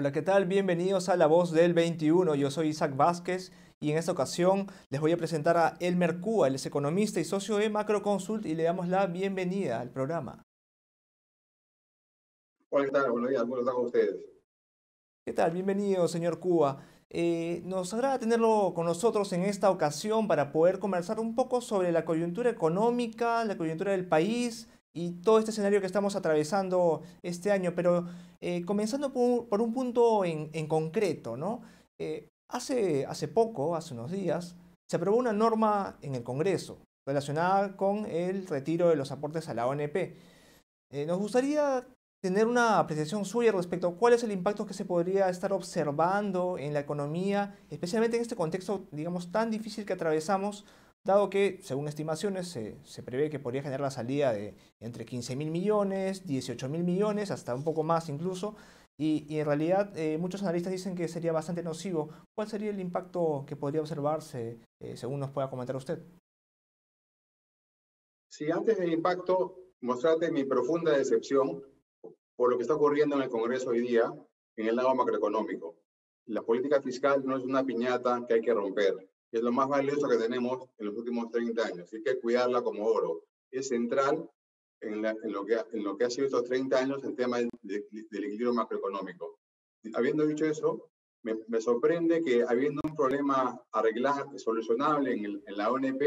Hola, ¿qué tal? Bienvenidos a La Voz del 21. Yo soy Isaac Vázquez y en esta ocasión les voy a presentar a Elmer Cúa, él es economista y socio de Macroconsult y le damos la bienvenida al programa. Hola, ¿qué tal? Buenos días, ¿cómo están ustedes? ¿Qué tal? Bienvenido, señor Cúa. Eh, nos agrada tenerlo con nosotros en esta ocasión para poder conversar un poco sobre la coyuntura económica, la coyuntura del país y todo este escenario que estamos atravesando este año, pero eh, comenzando por, un punto en, concreto, ¿no? Eh, hace, hace poco, hace unos días, se aprobó una norma en el Congreso relacionada con el retiro de los aportes a la ONP. Eh, nos gustaría tener una apreciación suya respecto a cuál es el impacto que se podría estar observando en la economía, especialmente en este contexto, digamos, tan difícil que atravesamos dado que, según estimaciones, se, prevé que podría generar la salida de entre 15 mil millones, 18 mil millones, hasta un poco más incluso, y, en realidad eh, muchos analistas dicen que sería bastante nocivo. ¿Cuál sería el impacto que podría observarse, eh, según nos pueda comentar usted? Sí, antes del impacto, mostrarte mi profunda decepción por lo que está ocurriendo en el Congreso hoy día en el lado macroeconómico. La política fiscal no es una piñata que hay que romper es lo más valioso que tenemos en los últimos 30 años. Hay que cuidarla como oro. Es central en, lo, que, en lo que ha sido estos 30 años el tema del, equilibrio macroeconómico. Habiendo dicho eso, me, sorprende que habiendo un problema arreglar, solucionable en, en la ONP,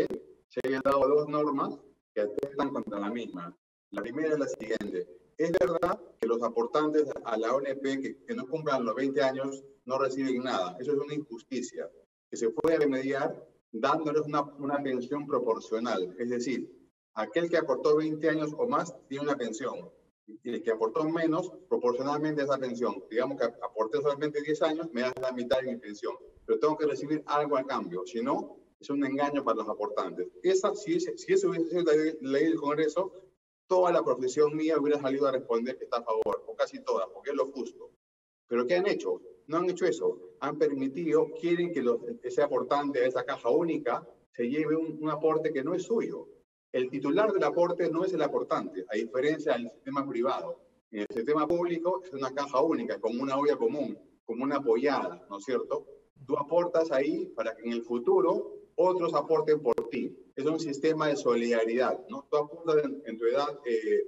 se hayan dado dos normas que atentan contra la misma. La primera es la siguiente. Es verdad que los aportantes a la ONP que, que no cumplan los 20 años no reciben nada. Eso es una injusticia que se puede remediar dándoles una, una pensión proporcional. Es decir, aquel que aportó 20 años o más tiene una pensión y el que aportó menos proporcionalmente esa pensión. Digamos que aporté solamente 10 años, me da la mitad de mi pensión, pero tengo que recibir algo a cambio, si no, es un engaño para los aportantes. Esa, si, si eso hubiese sido la ley del Congreso, toda la profesión mía hubiera salido a responder que está a favor, o casi toda, porque es lo justo. Pero ¿qué han hecho? No han hecho eso. Han permitido, quieren que ese aportante de esa caja única se lleve un, aporte que no es suyo. El titular del aporte no es el aportante, a diferencia del sistema privado. En el sistema público es una caja única, como una olla común, como una apoyada, ¿no es cierto? Tú aportas ahí para que en el futuro otros aporten por ti. Es un sistema de solidaridad, ¿no? Tú aportas en, tu edad eh,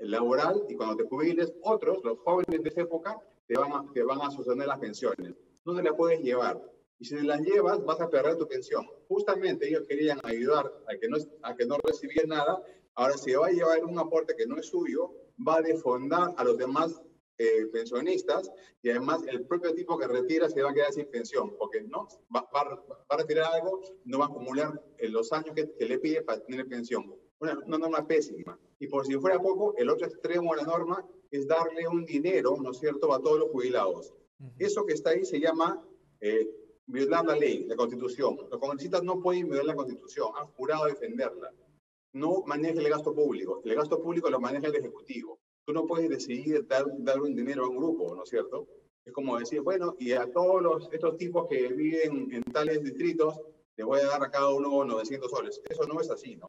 laboral y cuando te jubiles, otros, los jóvenes de esa época, te van a, te van a sostener las pensiones. No se las puedes llevar. Y si las llevas, vas a perder tu pensión. Justamente ellos querían ayudar a que no, a que no recibieran nada. Ahora, si va a llevar un aporte que no es suyo, va a defondar a los demás eh, pensionistas y además el propio tipo que retira se va a quedar sin pensión, porque no va, va, a retirar algo, no va a acumular en los años que, que, le pide para tener pensión. Una, una norma pésima. Y por si fuera poco, el otro extremo de la norma es darle un dinero, ¿no es cierto?, a todos los jubilados. Eso que está ahí se llama eh, violar la ley, la constitución. Los congresistas no pueden violar la constitución, han jurado defenderla. No maneja el gasto público, el gasto público lo maneja el ejecutivo. Tú no puedes decidir dar, dar un dinero a un grupo, ¿no es cierto? Es como decir, bueno, y a todos los, estos tipos que viven en tales distritos, les voy a dar a cada uno 900 soles. Eso no es así, ¿no?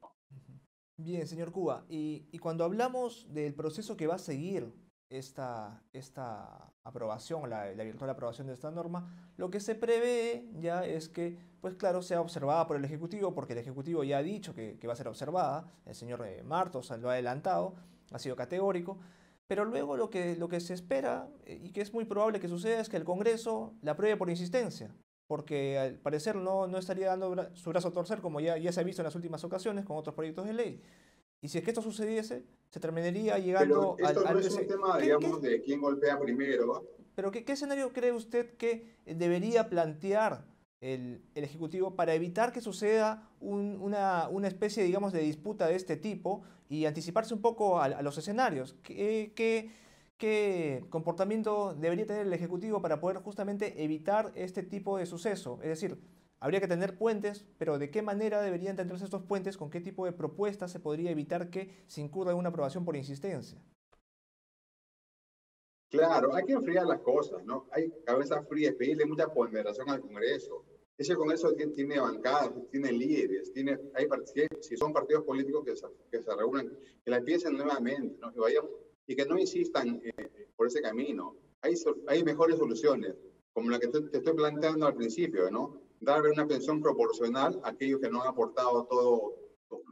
Bien, señor Cuba, y, cuando hablamos del proceso que va a seguir esta, esta aprobación, la, la, virtual aprobación de esta norma, lo que se prevé ya es que, pues claro, sea observada por el Ejecutivo, porque el Ejecutivo ya ha dicho que, va a ser observada, el señor eh, Martos lo ha adelantado, ha sido categórico, pero luego lo que, lo que se espera, eh, y que es muy probable que suceda, es que el Congreso la apruebe por insistencia porque al parecer no, no estaría dando su brazo a torcer como ya, ya se ha visto en las últimas ocasiones con otros proyectos de ley. Y si es que esto sucediese, se terminaría llegando Pero esto al, no es un tema, digamos, de quién golpea primero. Pero ¿qué, ¿qué, escenario cree usted que debería plantear el, el Ejecutivo para evitar que suceda un, una, una, especie, digamos, de disputa de este tipo y anticiparse un poco a, a los escenarios? ¿Qué, qué comportamiento debería tener el Ejecutivo para poder justamente evitar este tipo de suceso. Es decir, habría que tener puentes, pero ¿de qué manera deberían tenerse estos puentes? ¿Con qué tipo de propuestas se podría evitar que se incurra en una aprobación por insistencia? Claro, hay que enfriar las cosas, ¿no? Hay cabeza fría, pedirle mucha ponderación al Congreso. Ese Congreso tiene, bancadas, tiene líderes, tiene, hay, si son partidos políticos que se, que se reúnen, que la piensen nuevamente, ¿no? Vayamos y que no insistan eh, por ese camino. hay, hay mejores soluciones, como la que te, estoy planteando al principio, ¿no? Darle una pensión proporcional a aquellos que no han aportado todo,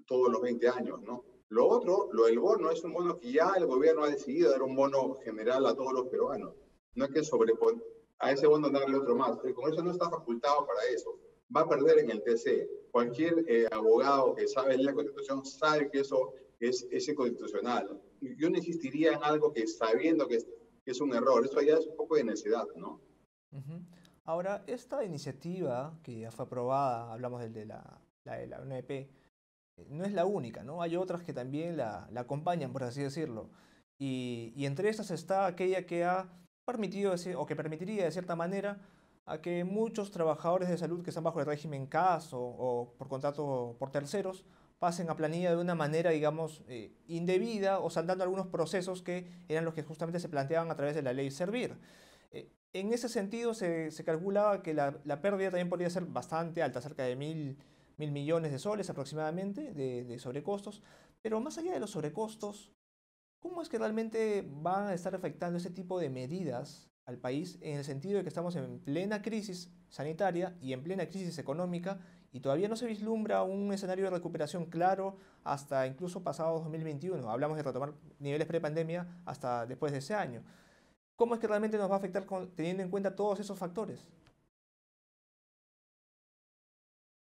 todos los 20 años, ¿no? Lo otro, lo del bono, es un bono que ya el gobierno ha decidido dar un bono general a todos los peruanos. No hay que sobreponer a ese bono darle otro más. El Congreso no está facultado para eso. Va a perder en el TC. Cualquier eh, abogado que sabe la Constitución sabe que eso es, es inconstitucional. Yo no insistiría en algo que sabiendo que es, un error. Eso ya es un poco de necesidad, ¿no? Ahora, esta iniciativa que ya fue aprobada, hablamos de la, de la UNEP, eh, no es la única, ¿no? Hay otras que también la, acompañan, por así decirlo. Y, y, entre estas está aquella que ha permitido, o que permitiría de cierta manera, a que muchos trabajadores de salud que están bajo el régimen CAS o, por contrato por terceros pasen a planilla de una manera, digamos, eh, indebida o saltando algunos procesos que eran los que justamente se planteaban a través de la ley Servir. Eh, en ese sentido, se, se calculaba que la, la, pérdida también podría ser bastante alta, cerca de mil, mil millones de soles aproximadamente de, de sobrecostos. Pero más allá de los sobrecostos, ¿cómo es que realmente van a estar afectando ese tipo de medidas al país en el sentido de que estamos en plena crisis sanitaria y en plena crisis económica y todavía no se vislumbra un escenario de recuperación claro hasta incluso pasado 2021? Hablamos de retomar niveles pre-pandemia hasta después de ese año. ¿Cómo es que realmente nos va a afectar teniendo en cuenta todos esos factores?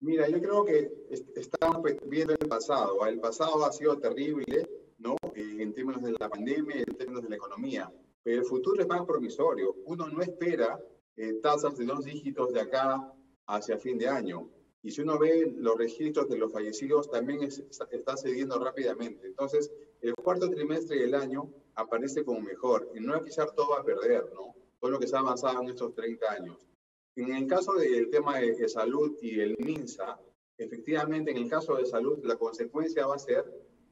Mira, yo creo que estamos viendo el pasado. El pasado ha sido terrible, ¿no? En términos de la pandemia en términos de la economía. Pero el futuro es más promisorio. Uno no espera eh, tasas de dos dígitos de acá hacia fin de año. Y si uno ve los registros de los fallecidos, también está cediendo rápidamente. Entonces, el cuarto trimestre del año aparece como mejor. Y no hay que echar todo a perder, ¿no? Todo lo que se ha avanzado en estos 30 años. En el caso del tema de, salud y el MINSA, efectivamente, en el caso de salud, la consecuencia va a ser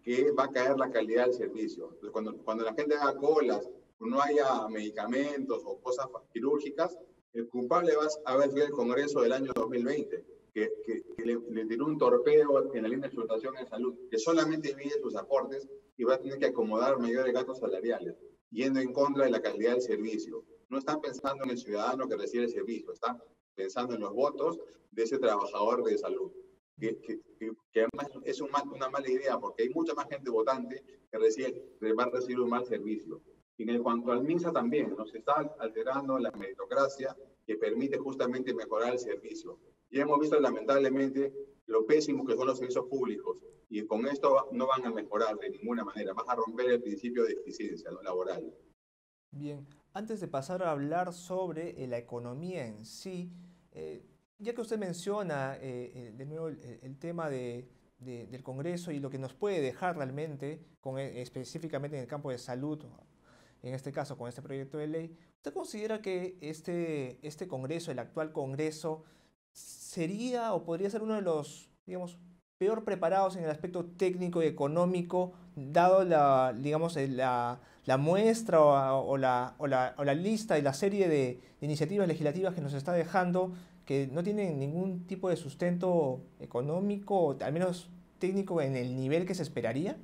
que va a caer la calidad del servicio. cuando, cuando la gente haga colas, no haya medicamentos o cosas quirúrgicas, el culpable va a haber el Congreso del año 2020, que, que, le, le, tiró un torpedo en la línea de explotación en salud, que solamente divide sus aportes y va a tener que acomodar mayores gastos salariales, yendo en contra de la calidad del servicio. No están pensando en el ciudadano que recibe el servicio, están pensando en los votos de ese trabajador de salud. Que, que, que además es un una mala idea porque hay mucha más gente votante que recibe, va a recibir un mal servicio. Y en cuanto al MINSA también, nos está alterando la meritocracia que permite justamente mejorar el servicio. Y hemos visto lamentablemente lo pésimo que son los servicios públicos. Y con esto no van a mejorar de ninguna manera, van a romper el principio de eficiencia laboral. Bien, antes de pasar a hablar sobre eh, la economía en sí, eh, ya que usted menciona eh, de nuevo el, tema de, del Congreso y lo que nos puede dejar realmente, con, específicamente en el campo de salud, en este caso con este proyecto de ley, ¿usted considera que este, este Congreso, el actual Congreso, sería o podría ser uno de los, digamos, peor preparados en el aspecto técnico y económico, dado la, digamos, la, la muestra o, la, o, la, o, la, lista y la serie de, iniciativas legislativas que nos está dejando, que no tienen ningún tipo de sustento económico, al menos técnico, en el nivel que se esperaría?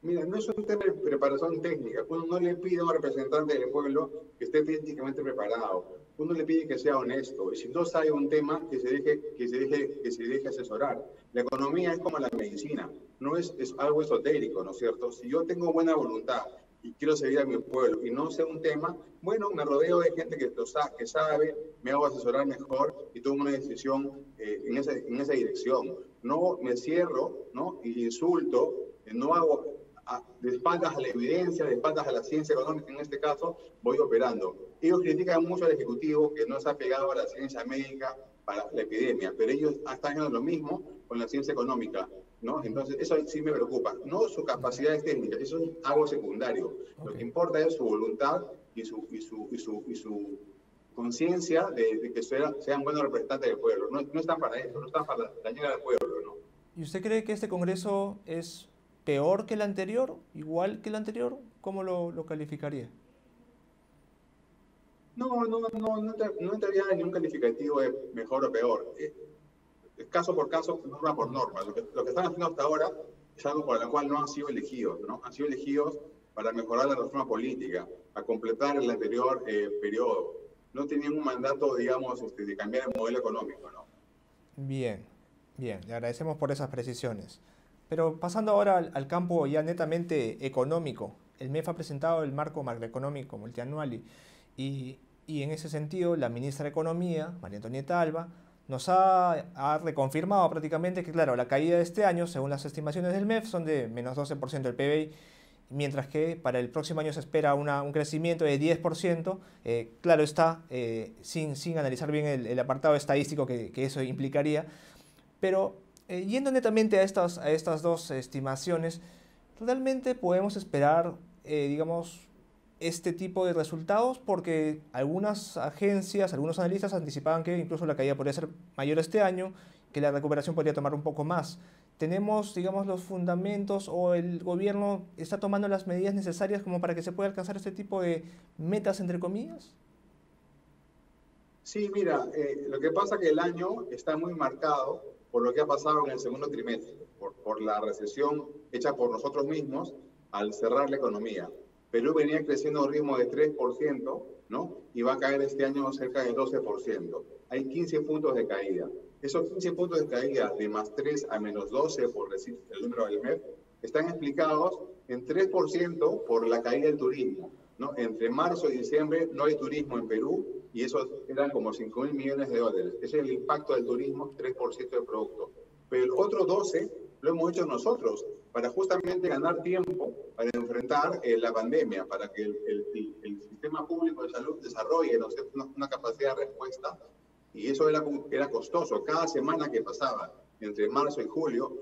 Mira, no es un tema de preparación técnica. Uno no le pide a un representante del pueblo que esté técnicamente preparado uno le pide que sea honesto y si no sabe un tema, que se deje, que se deje, que se deje asesorar. La economía es como la medicina, no es, es algo esotérico, ¿no es cierto? Si yo tengo buena voluntad y quiero servir a mi pueblo y no sé un tema, bueno, me rodeo de gente que, lo sabe, que sabe, me hago asesorar mejor y tomo una decisión eh, en, esa, en esa dirección. No me cierro, ¿no? Y insulto, no hago de espaldas a la evidencia, de espaldas a la ciencia económica en este caso, voy operando. Ellos critican mucho al Ejecutivo que no se ha pegado a la ciencia médica para la epidemia, pero ellos están haciendo lo mismo con la ciencia económica, ¿no? Entonces, eso sí me preocupa. No sus capacidades técnicas, eso es algo secundario. Lo que importa es su voluntad y su, y su, y su, y su conciencia de, que sean buenos representantes del pueblo. No, no, están para eso, no están para dañar al pueblo, ¿no? ¿Y usted cree que este Congreso es peor que el anterior, igual que el anterior? ¿Cómo lo, lo calificaría? No, no, no, no, no entraría en ningún calificativo de mejor o peor. Eh, caso por caso, norma por norma. Lo que, lo que están haciendo hasta ahora es algo por lo cual no han sido elegidos, ¿no? Han sido elegidos para mejorar la reforma política, a completar el anterior eh, periodo. No tenían un mandato, digamos, este, de cambiar el modelo económico, ¿no? Bien, bien, le agradecemos por esas precisiones. Pero pasando ahora al, campo ya netamente económico, el MEF ha presentado el marco macroeconómico multianual y, y en ese sentido la ministra de Economía, María Antonieta Alba, nos ha, ha, reconfirmado prácticamente que, claro, la caída de este año, según las estimaciones del MEF, son de menos 12% del PBI mientras que para el próximo año se espera un crecimiento de 10%, eh, claro está, eh, sin, sin, analizar bien el, apartado estadístico que, eso implicaría, pero eh, yendo netamente a estas, a estas dos estimaciones, realmente podemos esperar, digamos, este tipo de resultados porque algunas agencias, algunos analistas anticipaban que incluso la caída podría ser mayor este año, que la recuperación podría tomar un poco más tenemos, digamos, los fundamentos o el gobierno está tomando las medidas necesarias como para que se pueda alcanzar este tipo de metas, entre comillas? Sí, mira, eh, lo que pasa es que el año está muy marcado por lo que ha pasado en el segundo trimestre, por, por la recesión hecha por nosotros mismos al cerrar la economía. Perú venía creciendo a un ritmo de 3%, ¿no? Y va a caer este año cerca del 12%. Hay 15 puntos de caída. Esos 15 puntos de caída de más 3 a menos 12, por decir el número del MEP, están explicados en 3% por la caída del turismo. ¿no? Entre marzo y diciembre no hay turismo en Perú y eso eran como 5 mil millones de dólares. Ese es el impacto del turismo, 3% del producto. Pero el otro 12 lo hemos hecho nosotros para justamente ganar tiempo para enfrentar eh, la pandemia, para que el, el, sistema público de salud desarrolle una, una capacidad de respuesta y eso era, era costoso. Cada semana que pasaba entre marzo y julio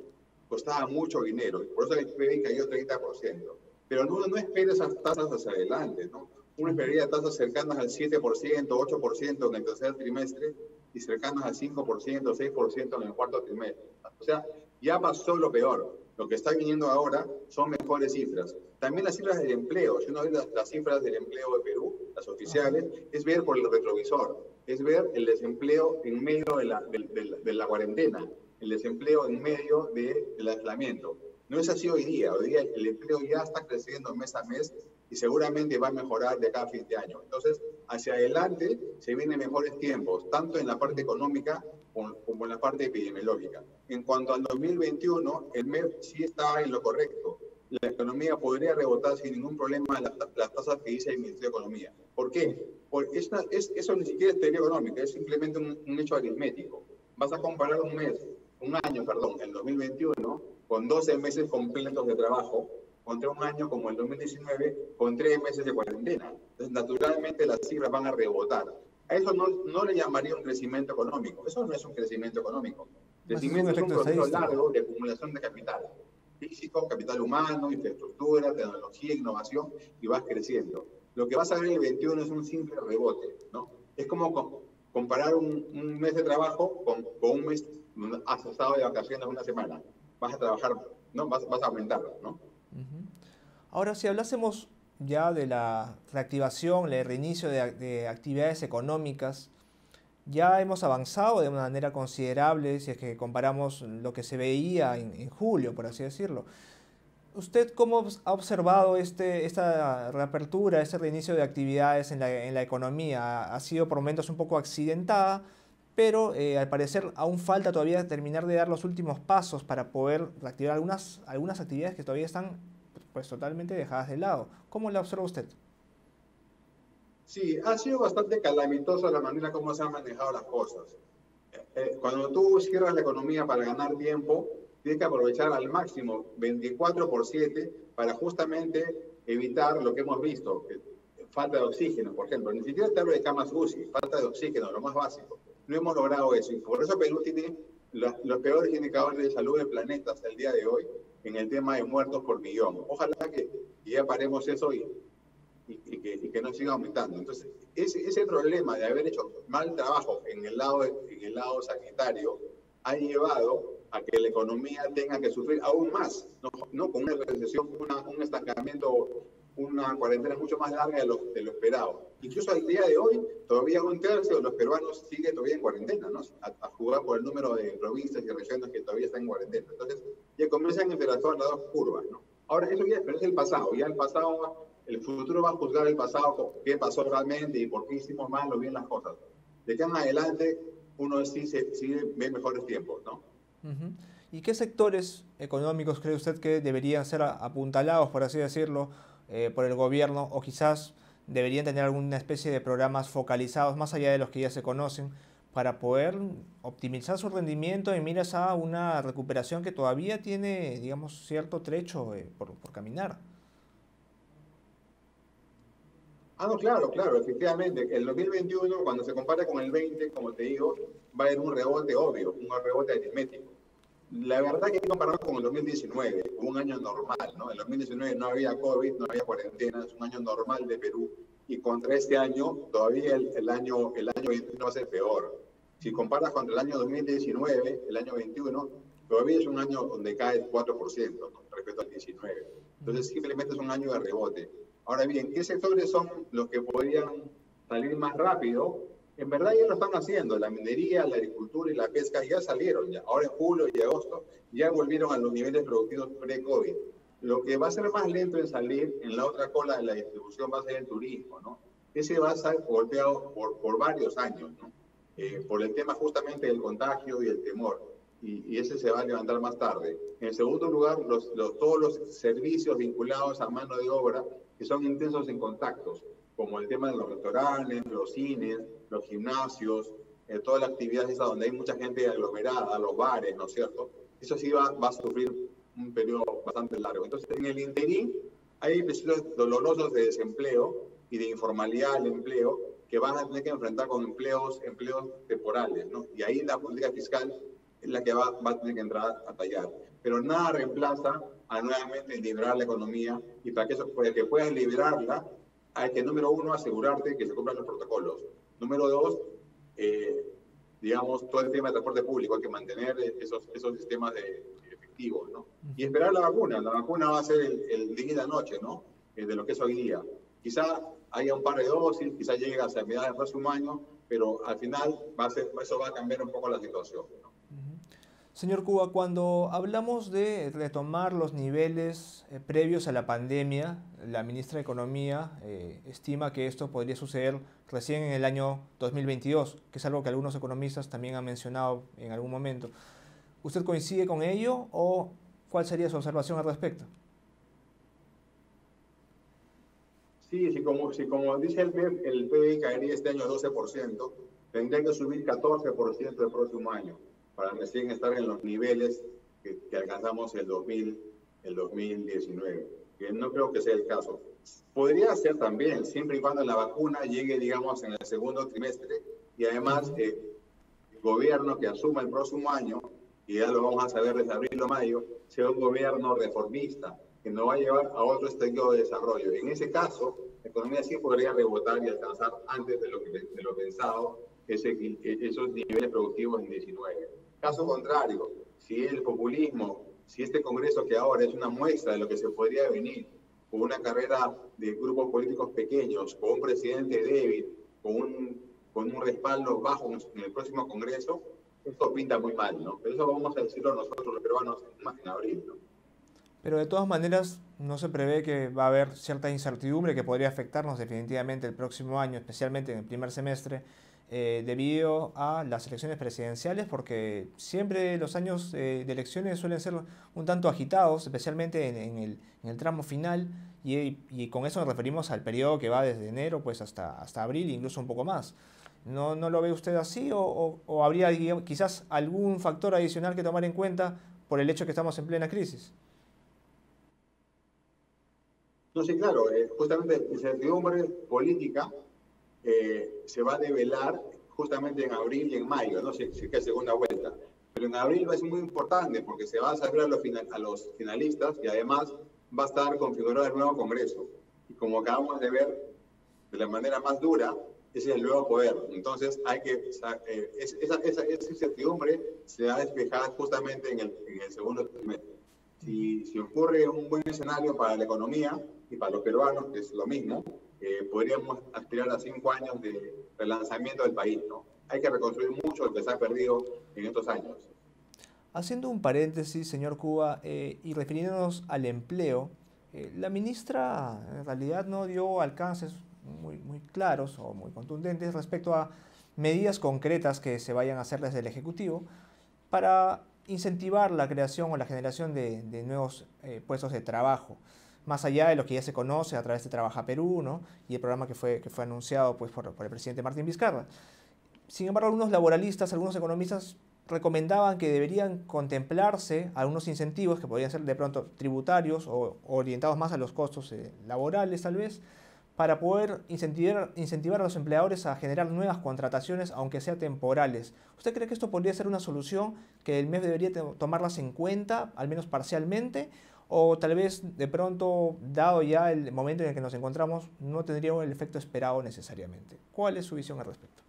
costaba mucho dinero. Por eso el PIB cayó 30%. Pero uno no espera esas tasas hacia adelante. ¿no? Uno esperaría tasas cercanas al 7%, 8% en el tercer trimestre y cercanas al 5%, 6% en el cuarto trimestre. O sea, ya pasó lo peor. Lo que está viniendo ahora son mejores cifras. También las cifras del empleo. Si uno ve las, las cifras del empleo de Perú, las oficiales, es ver por el retrovisor es ver el desempleo en medio de la, de, la cuarentena, el desempleo en medio del aislamiento. No es así hoy día. Hoy día el empleo ya está creciendo mes a mes y seguramente va a mejorar de acá a fin de año. Entonces, hacia adelante se vienen mejores tiempos, tanto en la parte económica como, en la parte epidemiológica. En cuanto al 2021, el MEP sí está en lo correcto. La economía podría rebotar sin ningún problema las, las tasas que dice el Ministerio de Economía. ¿Por qué? Porque es, eso ni siquiera es teoría económica, es simplemente un, hecho aritmético. Vas a comparar un mes, un año, perdón, el 2021, con 12 meses completos de trabajo, contra un año como el 2019, con 3 meses de cuarentena. Entonces, naturalmente las cifras van a rebotar. A eso no, no le llamaría un crecimiento económico. Eso no es un crecimiento económico. Crecimiento es un, proceso largo de acumulación de capital. Físico, capital humano, infraestructura, tecnología, innovación, y vas creciendo. Lo que vas a ver en el 21 es un simple rebote, ¿no? Es como comparar un, mes de trabajo con, un mes has estado de vacaciones una semana. Vas a trabajar, ¿no? Vas, a aumentar, ¿no? Ahora, si hablásemos ya de la reactivación, el reinicio de, actividades económicas, ya hemos avanzado de una manera considerable si es que comparamos lo que se veía en julio, por así decirlo. ¿Usted cómo ha observado este, esta reapertura, este reinicio de actividades en la, en la economía? Ha sido por momentos un poco accidentada, pero eh, al parecer aún falta todavía terminar de dar los últimos pasos para poder reactivar algunas, algunas actividades que todavía están pues, totalmente dejadas de lado. ¿Cómo la observa usted? Sí, ha sido bastante calamitosa la manera como se han manejado las cosas. Eh, cuando tú cierras la economía para ganar tiempo, tiene que aprovechar al máximo 24 por 7 para justamente evitar lo que hemos visto, falta de oxígeno, por ejemplo. Ni siquiera te hablo de camas UCI, falta de oxígeno, lo más básico. No hemos logrado eso y por eso Perú tiene los, peores indicadores de salud del planeta hasta el día de hoy en el tema de muertos por millón. Ojalá que ya paremos eso y, y, que, que, no siga aumentando. Entonces, ese, ese problema de haber hecho mal trabajo en el lado, en el lado sanitario ha llevado a que la economía tenga que sufrir aún más, no, con una recesión, un estancamiento, una cuarentena mucho más larga de lo, de lo, esperado. Incluso al día de hoy, todavía un tercio de los peruanos sigue todavía en cuarentena, ¿no? A, jugar por el número de provincias y regiones que todavía están en cuarentena. Entonces, ya comienzan a interactuar las dos curvas, ¿no? Ahora, eso ya es el pasado, ya el pasado, el futuro va a juzgar el pasado, qué pasó realmente y por qué hicimos mal o bien las cosas. De que en adelante uno sí, se, sí ve mejores tiempos, ¿no? ¿Y qué sectores económicos cree usted que deberían ser apuntalados, por así decirlo, eh, por el gobierno o quizás deberían tener alguna especie de programas focalizados más allá de los que ya se conocen para poder optimizar su rendimiento y miras a una recuperación que todavía tiene, digamos, cierto trecho eh, por, por, caminar. Ah, no, claro, claro, efectivamente. El 2021, cuando se compara con el 20, como te digo, va a haber un rebote obvio, un rebote aritmético. La verdad que compararlo con el 2019, un año normal, ¿no? El 2019 no había COVID, no había cuarentena, es un año normal de Perú y contra este año, todavía el, año, el año 21 va a ser peor. Si comparas con el año 2019, el año 21, todavía es un año donde cae 4% respecto al 19. Entonces simplemente es un año de rebote. Ahora bien, ¿qué sectores son los que podrían salir más rápido? En verdad ya lo están haciendo. La minería, la agricultura y la pesca ya salieron. Ya. Ahora en julio y agosto ya volvieron a los niveles productivos pre-COVID. Lo que va a ser más lento en salir en la otra cola de la distribución va a ser el turismo, ¿no? Ese va a ser golpeado por, por varios años, ¿no? Eh, por el tema justamente del contagio y el temor. Y, ese se va a levantar más tarde. En segundo lugar, los, los, todos los servicios vinculados a mano de obra que son intensos en contactos, como el tema de los restaurantes, los cines, los gimnasios, eh, toda la actividad esa donde hay mucha gente aglomerada, los bares, ¿no es cierto? Eso sí va, va a sufrir un periodo bastante largo. Entonces, en el interín hay episodios dolorosos de desempleo y de informalidad del empleo que van a tener que enfrentar con empleos, empleos temporales, ¿no? Y ahí la política fiscal es la que va, va a tener que entrar a tallar. Pero nada reemplaza a nuevamente liberar la economía y para que, eso, para que puedas liberarla hay que, número uno, asegurarte que se cumplan los protocolos. Número dos, eh, digamos, todo el tema de transporte público, hay que mantener esos, esos sistemas de, ¿no? Y esperar la vacuna. La vacuna va a ser el, día y la noche, ¿no? Eh, de lo que es hoy día. Quizá haya un par de dosis, quizá llegue a del próximo año, pero al final va a ser, eso va a cambiar un poco la situación. Señor Cuba, cuando hablamos de retomar los niveles eh, previos a la pandemia, la ministra de Economía eh, estima que esto podría suceder recién en el año 2022, que es algo que algunos economistas también han mencionado en algún momento. ¿Usted coincide con ello o cuál sería su observación al respecto? Sí, sí como, como dice el PIB, el PIB caería este año 12%, tendría que subir 14% el próximo año para recién estar en los niveles que, alcanzamos el, 2000, el 2019, que no creo que sea el caso. Podría ser también, siempre y cuando la vacuna llegue, digamos, en el segundo trimestre y además eh, el gobierno que asuma el próximo año y ya lo vamos a saber desde abril o mayo, sea un gobierno reformista que nos va a llevar a otro estadio de desarrollo. En ese caso, la economía sí podría rebotar y alcanzar antes de lo, que, de lo pensado ese, esos niveles productivos en 19. Caso contrario, si el populismo, si este Congreso que ahora es una muestra de lo que se podría venir, con una carrera de grupos políticos pequeños, con un presidente débil, con un, con un respaldo bajo en el próximo Congreso, esto pinta muy mal, ¿no? Pero eso vamos a decirlo nosotros los peruanos más en abril, ¿no? Pero de todas maneras, no se prevé que va a haber cierta incertidumbre que podría afectarnos definitivamente el próximo año, especialmente en el primer semestre, eh, debido a las elecciones presidenciales, porque siempre los años eh, de elecciones suelen ser un tanto agitados, especialmente en, el, en el, tramo final, y, y, con eso nos referimos al periodo que va desde enero pues hasta, hasta abril, incluso un poco más. ¿No, no lo ve usted así o, o, habría quizás algún factor adicional que tomar en cuenta por el hecho que estamos en plena crisis? No, sí, claro, eh, justamente incertidumbre política eh, se va a develar justamente en abril y en mayo, no sé si, es segunda vuelta. Pero en abril va a ser muy importante porque se va a saber a los, a los finalistas y además va a estar configurado el nuevo Congreso. Y como acabamos de ver, de la manera más dura, ese es el nuevo poder. Entonces, hay que, eh, esa, esa, esa, incertidumbre se va a despejar justamente en el, en el segundo trimestre. Si, si, ocurre un buen escenario para la economía y para los peruanos, que es lo mismo, eh, podríamos aspirar a cinco años de relanzamiento del país. ¿no? Hay que reconstruir mucho lo que se ha perdido en estos años. Haciendo un paréntesis, señor Cuba, eh, y refiriéndonos al empleo, eh, la ministra en realidad no dio alcances muy, muy claros o muy contundentes respecto a medidas concretas que se vayan a hacer desde el Ejecutivo para incentivar la creación o la generación de, nuevos eh, puestos de trabajo, más allá de lo que ya se conoce a través de Trabaja Perú ¿no? y el programa que fue, que fue anunciado pues, por, el presidente Martín Vizcarra. Sin embargo, algunos laboralistas, algunos economistas recomendaban que deberían contemplarse algunos incentivos que podrían ser de pronto tributarios o, orientados más a los costos eh, laborales tal vez, para poder incentivar, incentivar a los empleadores a generar nuevas contrataciones, aunque sean temporales. ¿Usted cree que esto podría ser una solución que el MES debería tomarlas en cuenta, al menos parcialmente? ¿O tal vez de pronto, dado ya el momento en el que nos encontramos, no tendría el efecto esperado necesariamente? ¿Cuál es su visión al respecto?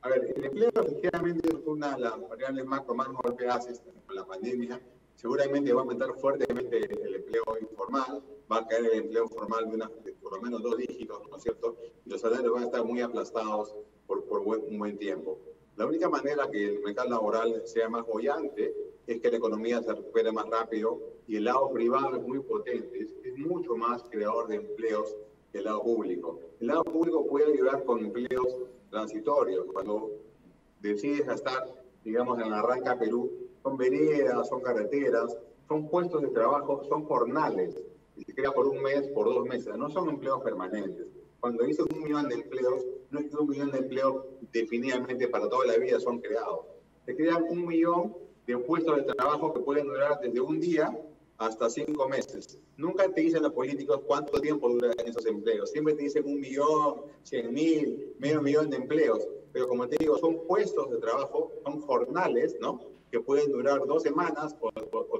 A ver, el empleo efectivamente es una de las variables macro más golpeadas este, con la pandemia. Seguramente va a aumentar fuertemente el empleo informal, va a caer el empleo formal de, una, por lo menos dos dígitos, ¿no es cierto? Y los salarios van a estar muy aplastados por, por un buen tiempo. La única manera que el mercado laboral sea más bollante es que la economía se recupere más rápido y el lado privado es muy potente, es, mucho más creador de empleos que el lado público. El lado público puede ayudar con empleos transitorios, cuando decides gastar, digamos, en Arranca Perú, son veredas, son carreteras, son puestos de trabajo, son jornales, y se crea por un mes, por dos meses, no son empleos permanentes. Cuando dices un millón de empleos, no es un millón de empleos definitivamente para toda la vida son creados. Se crean un millón de puestos de trabajo que pueden durar desde un día hasta cinco meses. Nunca te dicen los políticos cuánto tiempo duran esos empleos. Siempre te dicen un millón, cien mil, medio millón de empleos. Pero como te digo, son puestos de trabajo, son jornales, ¿no? Que pueden durar dos semanas o,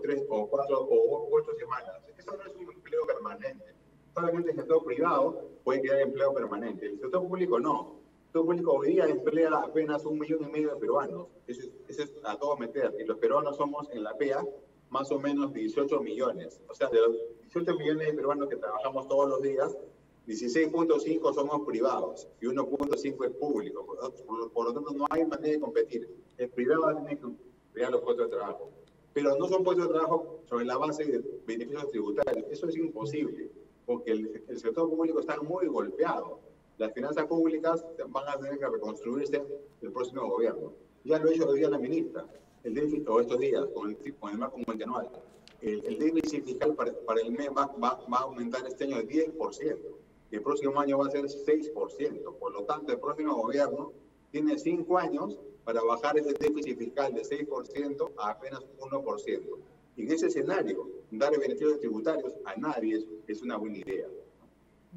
tres o cuatro o ocho semanas. Eso no es un empleo permanente. Solamente el sector privado puede crear empleo permanente. El sector público no. Sector público hoy día emplea apenas un millón y medio de peruanos. Eso es, es a todo meter. Y los peruanos somos en la PEA más o menos 18 millones. O sea, de los 18 millones de peruanos que trabajamos todos los días, 16.5 somos privados y 1.5 es público. Por, lo tanto, no hay manera de competir. El privado tiene que crear los puestos de trabajo. Pero no son puestos de trabajo sobre la base de beneficios tributarios. Eso es imposible, porque el, el sector público está muy golpeado. Las finanzas públicas van a tener que reconstruirse el próximo gobierno. Ya lo ha hecho hoy día la ministra el déficit, o estos días, con el, con el marco multianual, el, el déficit fiscal para, para el mes va, va, va, a aumentar este año de 10%. El próximo año va a ser 6%. Por lo tanto, el próximo gobierno tiene 5 años para bajar ese déficit fiscal de 6% a apenas 1%. Y en ese escenario, dar beneficios tributarios a nadie es, es una buena idea.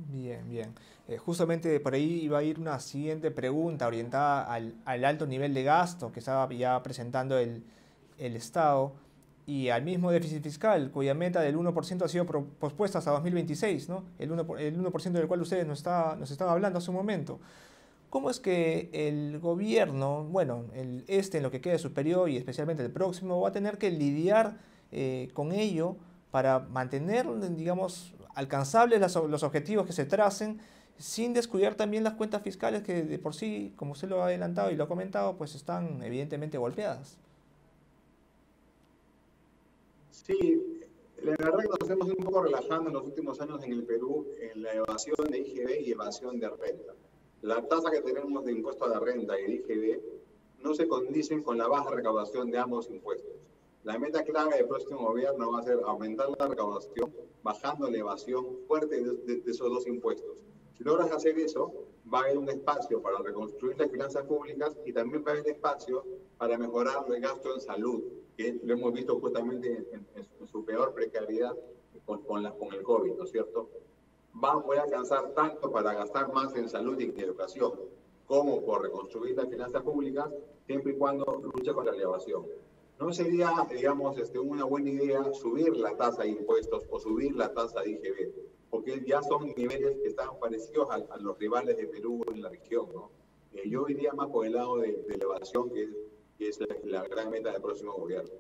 Bien, bien. Eh, justamente por ahí iba a ir una siguiente pregunta orientada al, al alto nivel de gasto que estaba ya presentando el, el, Estado y al mismo déficit fiscal, cuya meta del 1% ha sido pospuesta hasta 2026, ¿no? el, 1, el 1 del cual ustedes nos, está, nos estaban hablando hace un momento. ¿Cómo es que el gobierno, bueno, el este en lo que quede superior y especialmente el próximo, va a tener que lidiar eh, con ello para mantener, digamos, alcanzables los objetivos que se tracen, sin descuidar también las cuentas fiscales que de por sí, como usted lo ha adelantado y lo ha comentado, pues están evidentemente golpeadas. Sí, la verdad que nos hemos un poco relajando en los últimos años en el Perú en la evasión de IGB y evasión de renta. La tasa que tenemos de impuesto a la renta y de IGB no se condicen con la baja recaudación de ambos impuestos. La meta clave del próximo gobierno va a ser aumentar la recaudación, bajando la evasión fuerte de, de, esos dos impuestos. Si logras hacer eso, va a haber un espacio para reconstruir las finanzas públicas y también va a haber espacio para mejorar el gasto en salud, que lo hemos visto justamente en, en, en su peor precariedad con, con, la, con el COVID, ¿no es cierto? Va a poder alcanzar tanto para gastar más en salud y en educación, como por reconstruir las finanzas públicas, siempre y cuando luche contra la evasión. ¿No sería, digamos, este, una buena idea subir la tasa de impuestos o subir la tasa de IGB? Porque ya son niveles que están parecidos a, a los rivales de Perú en la región, ¿no? Eh, yo iría más por el lado de, de elevación, que es, que es la, la, gran meta del próximo gobierno.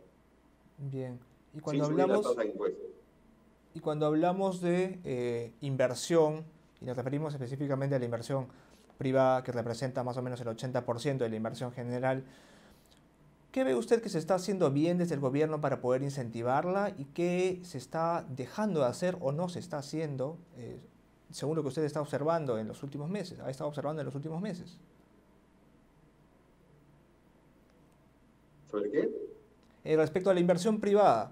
Bien. Y cuando hablamos... Y cuando hablamos de eh, inversión, y nos referimos específicamente a la inversión privada, que representa más o menos el 80% de la inversión general, ¿Qué ve usted que se está haciendo bien desde el gobierno para poder incentivarla y qué se está dejando de hacer o no se está haciendo, eh, según lo que usted está observando en los últimos meses, ha estado observando en los últimos meses? ¿Sobre qué? Eh, respecto a la inversión privada,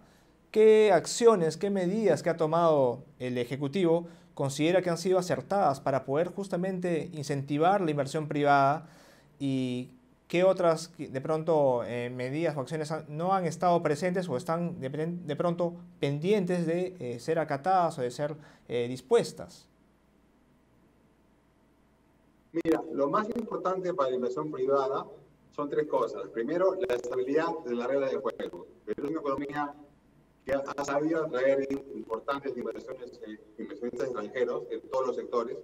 ¿qué acciones, qué medidas que ha tomado el Ejecutivo considera que han sido acertadas para poder justamente incentivar la inversión privada y qué otras de pronto eh, medidas o acciones no han estado presentes o están de, pronto pendientes de eh, ser acatadas o de ser eh, dispuestas? Mira, lo más importante para la inversión privada son tres cosas. Primero, la estabilidad de la regla de juego. Es una economía que ha sabido atraer importantes inversiones, eh, inversionistas extranjeros en todos los sectores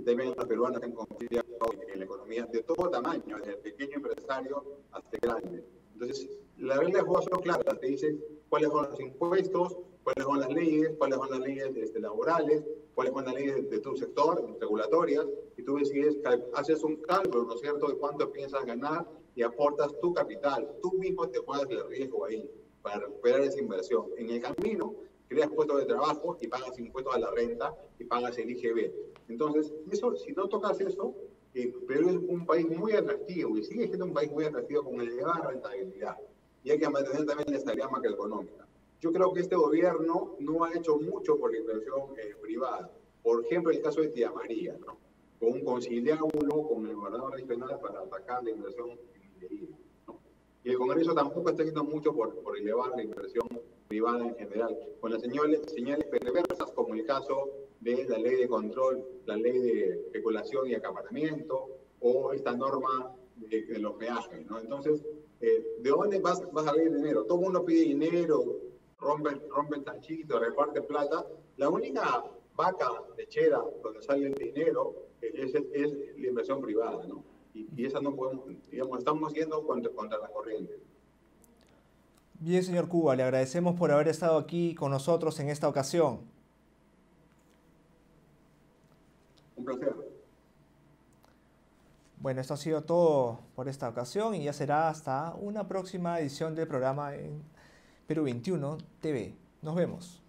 y también los peruanos han confiado en la economía de todo tamaño, desde el pequeño empresario hasta el grande. Entonces, las reglas de son claras, te dicen cuáles son los impuestos, cuáles son las leyes, cuáles son las leyes este, laborales, cuáles son las leyes de, tu sector, regulatorias, y tú decides, haces un cálculo, ¿no es cierto?, de cuánto piensas ganar y aportas tu capital. Tú mismo te juegas el riesgo ahí para recuperar esa inversión. En el camino, creas puestos de trabajo y pagas impuestos a la renta y pagas el IGB. Entonces, eso, si no tocas eso, eh, Perú es un país muy atractivo y sigue siendo un país muy atractivo con elevada rentabilidad. Y hay que mantener también la estabilidad macroeconómica. Yo creo que este gobierno no ha hecho mucho por la inversión eh, privada. Por ejemplo, el caso de Tía María, ¿no? con un conciliábulo con el gobernador regional para atacar la inversión indebida. Y el Congreso tampoco está haciendo mucho por, por elevar la inversión privada en general, con las señales, señales perversas como el caso de la ley de control, la ley de especulación y acaparamiento, o esta norma de, los peajes, ¿no? Entonces, eh, ¿de dónde vas, vas a ver dinero? Todo el mundo pide dinero, rompe, rompe el tanchito, reparte plata. La única vaca lechera donde sale el dinero es, es la inversión privada, ¿no? y, esa no podemos, digamos, estamos yendo contra, contra la corriente. Bien, señor Cuba, le agradecemos por haber estado aquí con nosotros en esta ocasión. Un Bueno, esto ha sido todo por esta ocasión y ya será hasta una próxima edición del programa en Perú 21 TV. Nos vemos.